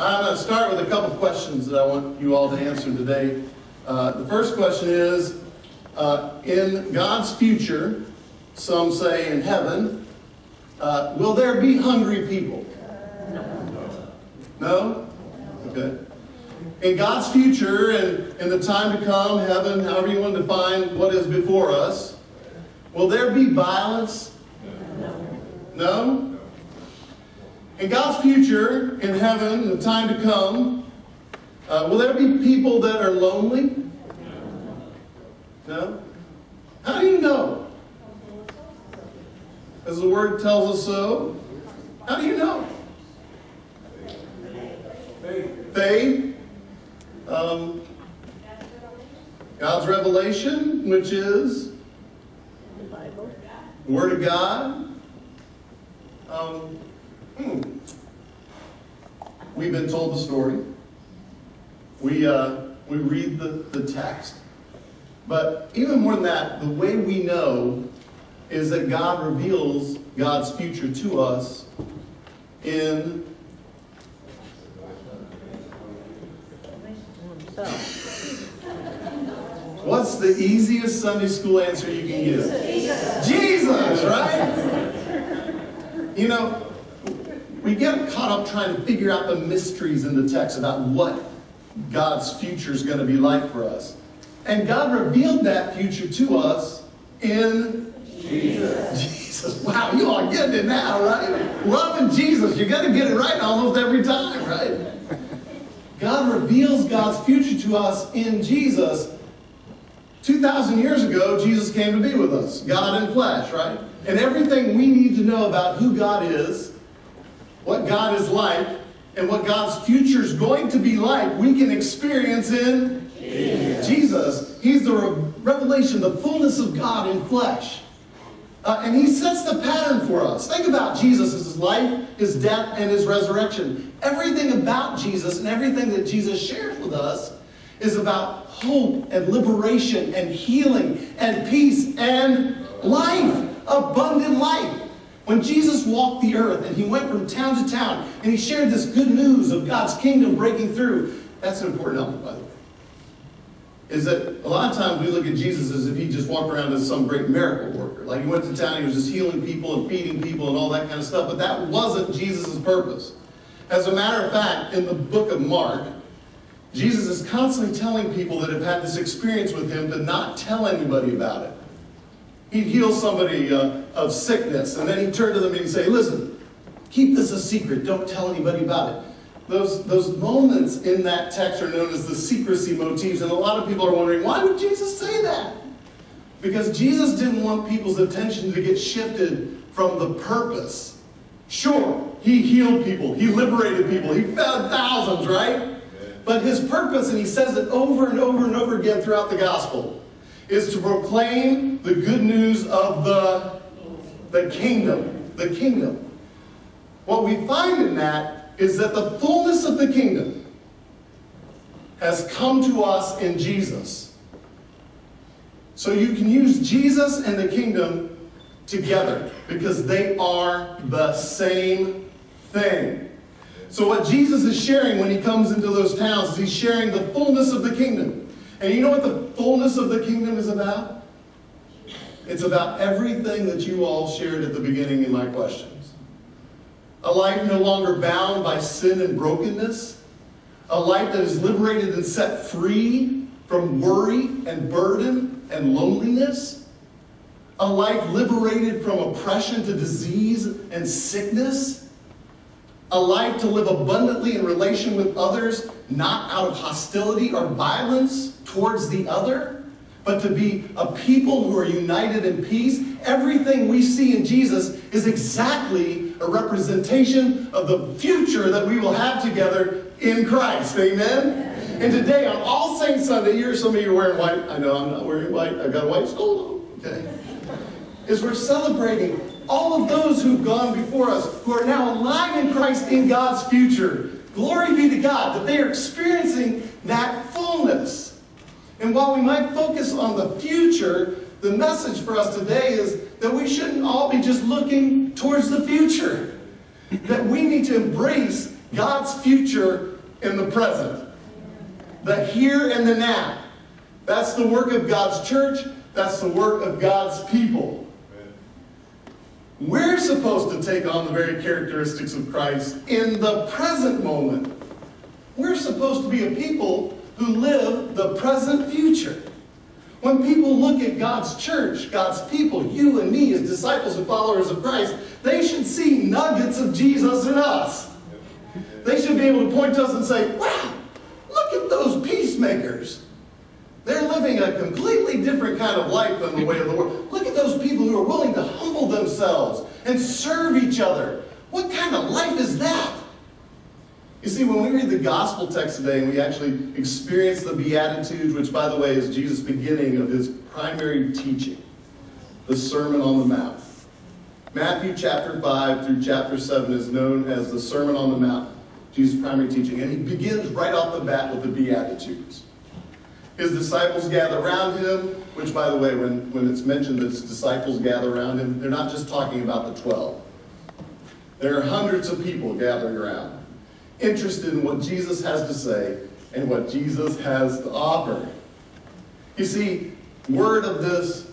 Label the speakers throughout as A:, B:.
A: I'm going to start with a couple questions that I want you all to answer today. Uh, the first question is uh, In God's future, some say in heaven, uh, will there be hungry people? No. No? Okay. In God's future and in the time to come, heaven, however you want to define what is before us, will there be violence? No. In God's future, in heaven, in the time to come, uh, will there be people that are lonely? No? How do you know? As the word tells us so. How do you know? Faith. Faith. Um, God's revelation, which is
B: The Bible.
A: Word of God. Um, hmm. We've been told the story. We, uh, we read the, the text. But even more than that, the way we know is that God reveals God's future to us in what's the easiest Sunday school answer you can give? Jesus, right? You know, we get caught up trying to figure out the mysteries in the text about what God's future is going to be like for us. And God revealed that future to us in Jesus. Jesus. Wow, you are getting it now, right? Loving Jesus. You're going to get it right almost every time, right? God reveals God's future to us in Jesus. 2,000 years ago, Jesus came to be with us, God in flesh, right? And everything we need to know about who God is, what God is like, and what God's future is going to be like, we can experience in Jesus. He's the re- revelation, the fullness of God in flesh. Uh, and he sets the pattern for us. Think about Jesus his life, his death, and his resurrection. Everything about Jesus and everything that Jesus shares with us is about hope and liberation and healing and peace and life, abundant life. When Jesus walked the earth and he went from town to town and he shared this good news of God's kingdom breaking through, that's an important element, by the way is that a lot of times we look at Jesus as if he just walked around as some great miracle worker. Like he went to town, he was just healing people and feeding people and all that kind of stuff. But that wasn't Jesus' purpose. As a matter of fact, in the book of Mark, Jesus is constantly telling people that have had this experience with him to not tell anybody about it. He'd heal somebody uh, of sickness, and then he'd turn to them and he'd say, Listen, keep this a secret. Don't tell anybody about it. Those, those moments in that text are known as the secrecy motifs, and a lot of people are wondering, why would Jesus say that? Because Jesus didn't want people's attention to get shifted from the purpose. Sure, he healed people, he liberated people, he fed thousands, right? But his purpose, and he says it over and over and over again throughout the gospel, is to proclaim the good news of the, the kingdom. The kingdom. What we find in that is that the fullness of the kingdom has come to us in Jesus. So you can use Jesus and the kingdom together because they are the same thing. So what Jesus is sharing when he comes into those towns is he's sharing the fullness of the kingdom. And you know what the fullness of the kingdom is about? It's about everything that you all shared at the beginning in my questions. A life no longer bound by sin and brokenness. A life that is liberated and set free from worry and burden and loneliness. A life liberated from oppression to disease and sickness. A life to live abundantly in relation with others, not out of hostility or violence towards the other, but to be a people who are united in peace. Everything we see in Jesus is exactly a representation of the future that we will have together in Christ. Amen? And today, on All Saints Sunday, here some of you are wearing white. I know I'm not wearing white. I've got a white stole. Okay. Is we're celebrating all of those who've gone before us, who are now alive in Christ in God's future. Glory be to God that they are experiencing that fullness. And while we might focus on the future, the message for us today is that we shouldn't all be just looking towards the future. That we need to embrace God's future in the present. The here and the now. That's the work of God's church. That's the work of God's people. We're supposed to take on the very characteristics of Christ in the present moment. We're supposed to be a people who live the present future. When people look at God's church, God's people, you and me as disciples and followers of Christ, they should see nuggets of Jesus in us. They should be able to point to us and say, wow, look at those peacemakers. They're living a completely different kind of life than the way of the world. Look at those people who are willing to themselves and serve each other. What kind of life is that? You see, when we read the gospel text today and we actually experience the Beatitudes, which, by the way, is Jesus' beginning of his primary teaching, the Sermon on the Mount. Matthew chapter 5 through chapter 7 is known as the Sermon on the Mount, Jesus' primary teaching. And he begins right off the bat with the Beatitudes. His disciples gather around him, which, by the way, when, when it's mentioned that his disciples gather around him, they're not just talking about the 12. There are hundreds of people gathering around interested in what Jesus has to say and what Jesus has to offer. You see, word of this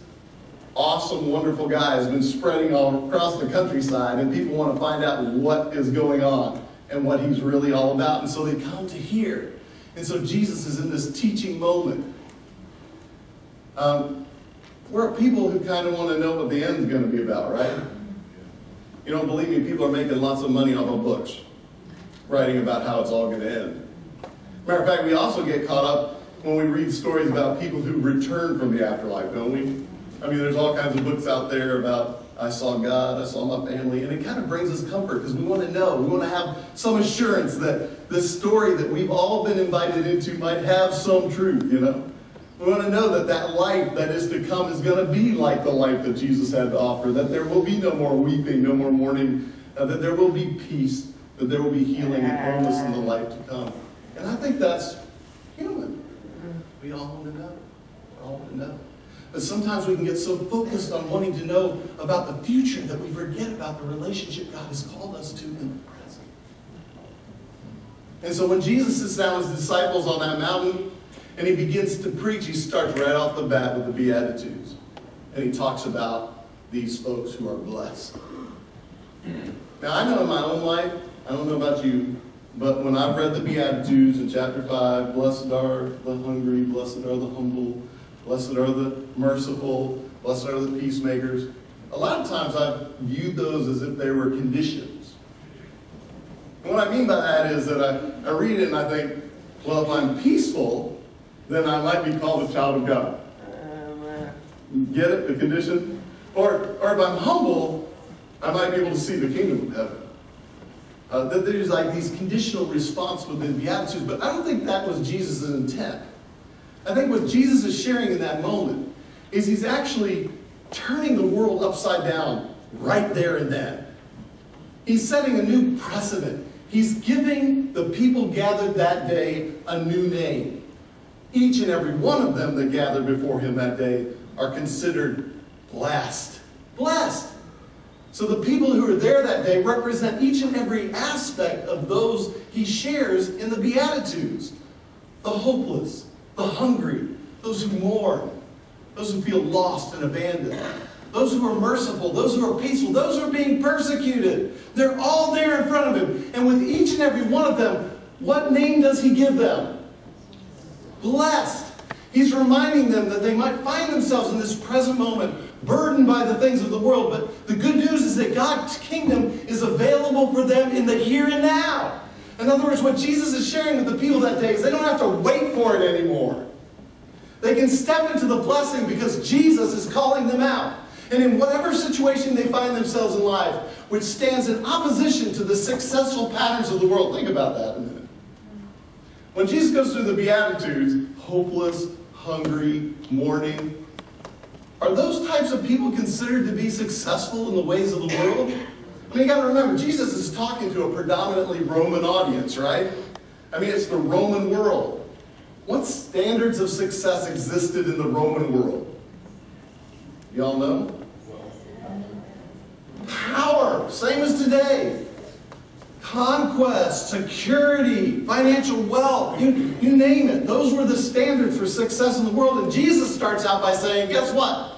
A: awesome, wonderful guy has been spreading all across the countryside, and people want to find out what is going on and what he's really all about. And so they come to hear. And so Jesus is in this teaching moment. Um, we're people who kind of want to know what the end's going to be about, right? You don't believe me, people are making lots of money off of books writing about how it's all going to end. Matter of fact, we also get caught up when we read stories about people who return from the afterlife, don't we? I mean, there's all kinds of books out there about I saw God, I saw my family, and it kind of brings us comfort because we want to know, we want to have some assurance that this story that we've all been invited into might have some truth, you know? We want to know that that life that is to come is going to be like the life that Jesus had to offer, that there will be no more weeping, no more mourning, uh, that there will be peace, that there will be healing and wholeness in the life to come. And I think that's human. We all want to know. We all want to know. But sometimes we can get so focused on wanting to know about the future that we forget about the relationship God has called us to in the present. And so when Jesus sits down with his disciples on that mountain and he begins to preach, he starts right off the bat with the Beatitudes. And he talks about these folks who are blessed. Now, I know in my own life, I don't know about you, but when I've read the Beatitudes in chapter 5, blessed are the hungry, blessed are the humble, blessed are the merciful, blessed are the peacemakers, a lot of times I've viewed those as if they were conditions. And what I mean by that is that I, I read it and I think, well, if I'm peaceful, then I might be called a child of God. Get it? The condition? Or, or if I'm humble, I might be able to see the kingdom of heaven. Uh, that there's like these conditional response within Beatitudes, but I don't think that was Jesus' intent. I think what Jesus is sharing in that moment is he's actually turning the world upside down right there and then. He's setting a new precedent. He's giving the people gathered that day a new name. Each and every one of them that gathered before him that day are considered blessed. Blessed. So the people who are there that day represent each and every aspect of those he shares in the Beatitudes. The hopeless, the hungry, those who mourn, those who feel lost and abandoned, those who are merciful, those who are peaceful, those who are being persecuted. They're all there in front of him. And with each and every one of them, what name does he give them? Blessed. He's reminding them that they might find themselves in this present moment burdened by the things of the world. But the good news is that God's kingdom is available for them in the here and now. In other words, what Jesus is sharing with the people that day is they don't have to wait for it anymore. They can step into the blessing because Jesus is calling them out. And in whatever situation they find themselves in life, which stands in opposition to the successful patterns of the world, think about that a minute. When Jesus goes through the Beatitudes, hopeless, hungry, mourning, are those types of people considered to be successful in the ways of the world? I mean, you got to remember, Jesus is talking to a predominantly Roman audience, right? I mean, it's the Roman world. What standards of success existed in the Roman world? Y'all know? Power, same as today. Conquest, security, financial wealth, you, you name it. Those were the standards for success in the world. And Jesus starts out by saying, guess what?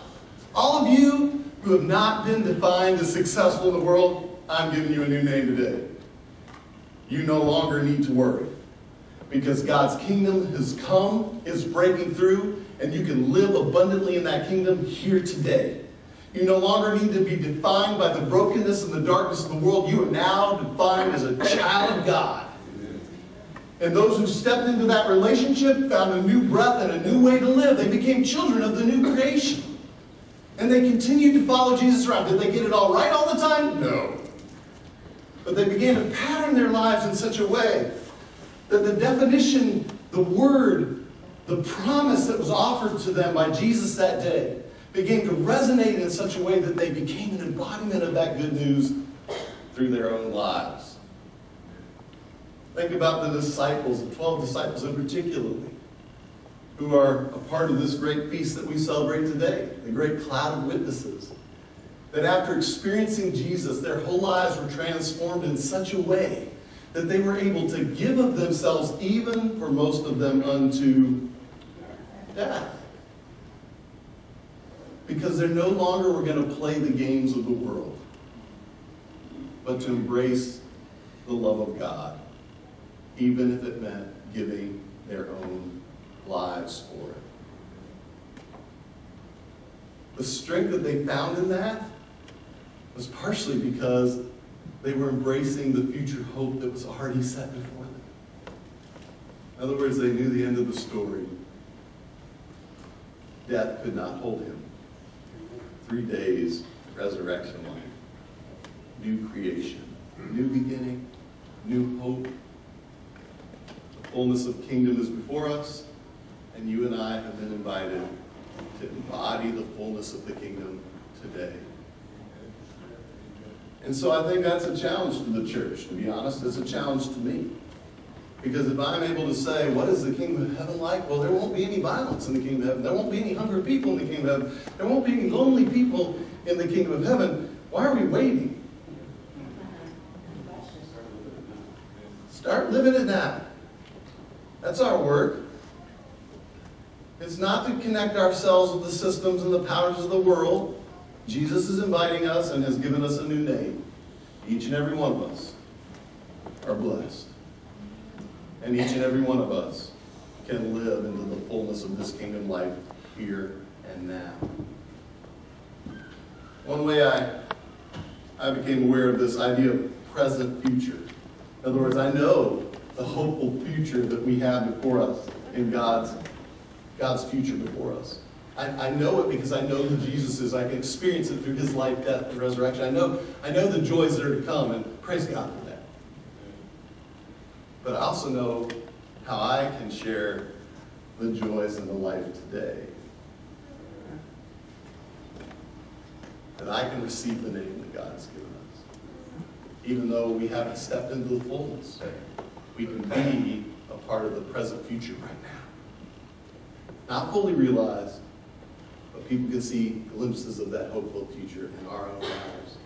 A: All of you who have not been defined as successful in the world, I'm giving you a new name today. You no longer need to worry because God's kingdom has come, is breaking through, and you can live abundantly in that kingdom here today. You no longer need to be defined by the brokenness and the darkness of the world. You are now defined as a child of God. And those who stepped into that relationship found a new breath and a new way to live. They became children of the new creation. And they continued to follow Jesus around. Did they get it all right all the time? No. But they began to pattern their lives in such a way that the definition, the word, the promise that was offered to them by Jesus that day began to resonate in such a way that they became an embodiment of that good news through their own lives. Think about the disciples, the 12 disciples in particularly, who are a part of this great feast that we celebrate today, the great cloud of witnesses. That after experiencing Jesus, their whole lives were transformed in such a way that they were able to give of themselves, even for most of them, unto death. Because they're no longer were going to play the games of the world, but to embrace the love of God, even if it meant giving their own lives for it. The strength that they found in that was partially because they were embracing the future hope that was already set before them. In other words, they knew the end of the story. Death could not hold him. Three days, resurrection life, new creation, new beginning, new hope. The fullness of kingdom is before us, and you and I have been invited to embody the fullness of the kingdom today. And so I think that's a challenge to the church, to be honest. It's a challenge to me. Because if I'm able to say, what is the kingdom of heaven like? Well, there won't be any violence in the kingdom of heaven. There won't be any hungry people in the kingdom of heaven. There won't be any lonely people in the kingdom of heaven. Why are we waiting? Start living it now. That's our work. It's not to connect ourselves with the systems and the powers of the world. Jesus is inviting us and has given us a new name. Each and every one of us are blessed. And each and every one of us can live into the fullness of this kingdom life here and now. One way I, I became aware of this idea of present future. In other words, I know the hopeful future that we have before us in God's, God's future before us. I, I know it because I know who Jesus is. I can experience it through his life, death, and resurrection. I know, I know the joys that are to come, and praise God. But I also know how I can share the joys in the life today. That I can receive the name that God has given us. Even though we haven't stepped into the fullness, we can be a part of the present future right now. Not fully realized, but people can see glimpses of that hopeful future in our own lives.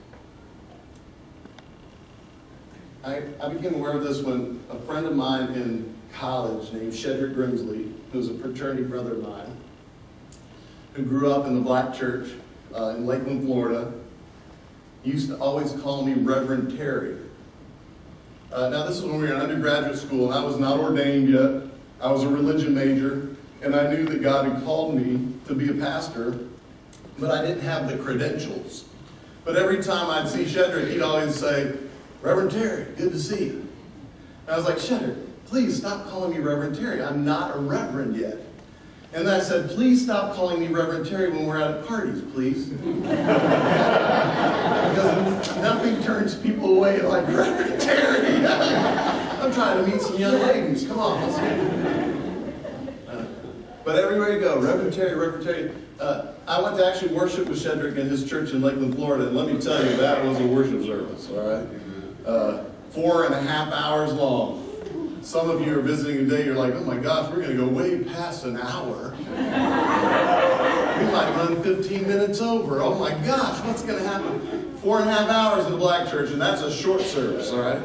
A: I, I became aware of this when a friend of mine in college named Shedrick Grimsley, who's a fraternity brother of mine, who grew up in the black church uh, in Lakeland, Florida, used to always call me Reverend Terry. Uh, now, this is when we were in undergraduate school, and I was not ordained yet. I was a religion major, and I knew that God had called me to be a pastor, but I didn't have the credentials. But every time I'd see Shedrick, he'd always say, Reverend Terry, good to see you. And I was like, Shedrick, please stop calling me Reverend Terry. I'm not a reverend yet. And then I said, please stop calling me Reverend Terry when we're at parties, please. because nothing turns people away like Reverend Terry. I'm trying to meet some young ladies. Come on, let's get But everywhere you go, Reverend Terry, Reverend Terry. Uh, I went to actually worship with Shedrick in his church in Lakeland, Florida, and let me tell you, that was a worship service, all right? Uh, four and a half hours long. Some of you are visiting today, you're like, oh my gosh, we're going to go way past an hour. we might run 15 minutes over. Oh my gosh, what's going to happen? Four and a half hours in the black church, and that's a short service, all right?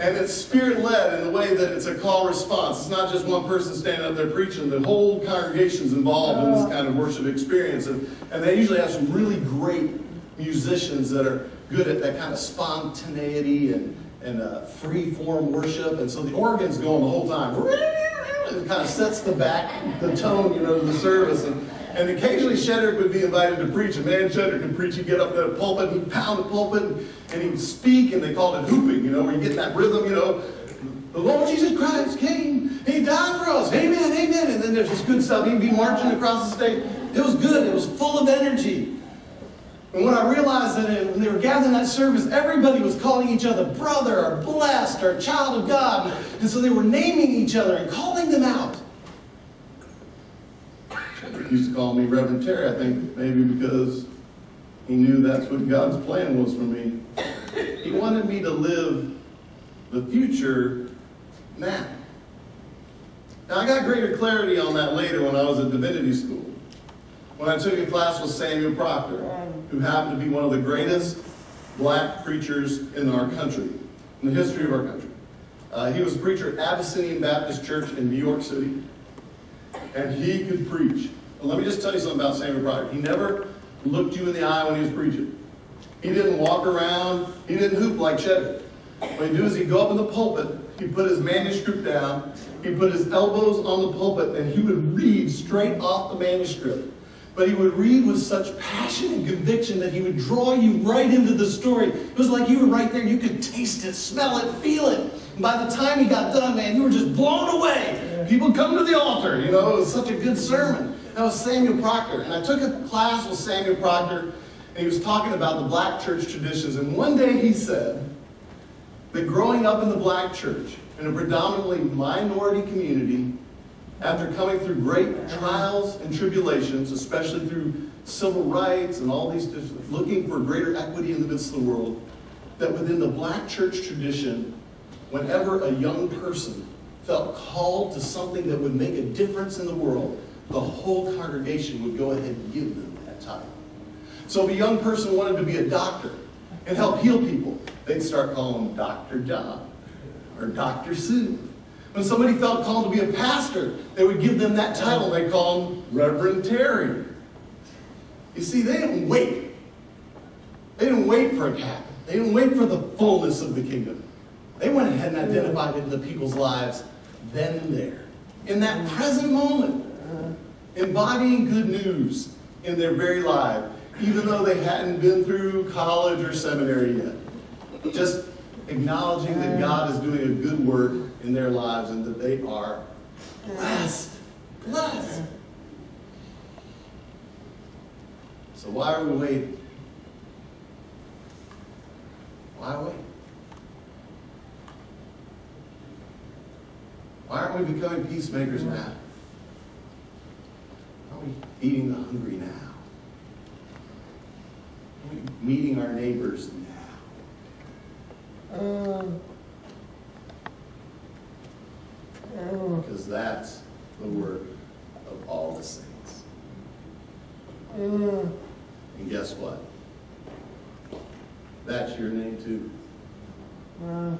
A: And it's spirit led in the way that it's a call response. It's not just one person standing up there preaching. The whole congregation's involved in this kind of worship experience. And, and they usually have some really great musicians that are good at that kind of spontaneity and, and uh, free form worship. And so the organ's going the whole time. It kind of sets the back, the tone, you know, of the service. And, and occasionally Shedrick would be invited to preach. And man, Shedrick could preach. He'd get up to the pulpit, he'd pound the pulpit, and he'd speak, and they called it whooping, you know, where you get that rhythm, you know. The Lord Jesus Christ came. He died for us. Amen, amen. And then there's this good stuff. He'd be marching across the stage. It was good. It was full of energy. And when I realized that when they were gathering that service, everybody was calling each other brother or blessed or child of God. And so they were naming each other and calling them out. Shedrick used to call me Reverend Terry, I think maybe because he knew that's what God's plan was for me. He wanted me to live the future now. Now, I got greater clarity on that later when I was at divinity school. When I took a class with Samuel Proctor, who happened to be one of the greatest black preachers in our country, in the history of our country. Uh, he was a preacher at Abyssinian Baptist Church in New York City, and he could preach. And let me just tell you something about Samuel Proctor. He never looked you in the eye when he was preaching. He didn't walk around, he didn't whoop like Shedrick. What he'd do is he'd go up in the pulpit, he'd put his manuscript down, he'd put his elbows on the pulpit, and he would read straight off the manuscript. But he would read with such passion and conviction that he would draw you right into the story. It was like you were right there, you could taste it, smell it, feel it. And by the time he got done, man, you were just blown away. People come to the altar, you know, it was such a good sermon. That was Samuel Proctor. And I took a class with Samuel Proctor, and he was talking about the black church traditions. And one day he said that growing up in the black church, in a predominantly minority community, after coming through great trials and tribulations, especially through civil rights and all these, looking for greater equity in the midst of the world, that within the black church tradition, whenever a young person felt called to something that would make a difference in the world, the whole congregation would go ahead and give them that title. So if a young person wanted to be a doctor and help heal people, they'd start calling him Dr. John or Dr. Sue. When somebody felt called to be a pastor, they would give them that title. They'd call him Reverend Terry. You see, they didn't wait. They didn't wait for a captain. They didn't wait for the fullness of the kingdom. They went ahead and identified it in the people's lives then and there. In that present moment, embodying good news in their very life, even though they hadn't been through college or seminary yet. Just acknowledging that God is doing a good work in their lives and that they are blessed. Blessed. So why are we waiting? Why wait? Why aren't we becoming peacemakers now? Why are we feeding the hungry now? Why are we meeting our neighbors now?
B: Um, um,
A: Because that's the work of all the saints.
B: um,
A: And guess what? That's your name too.
B: uh,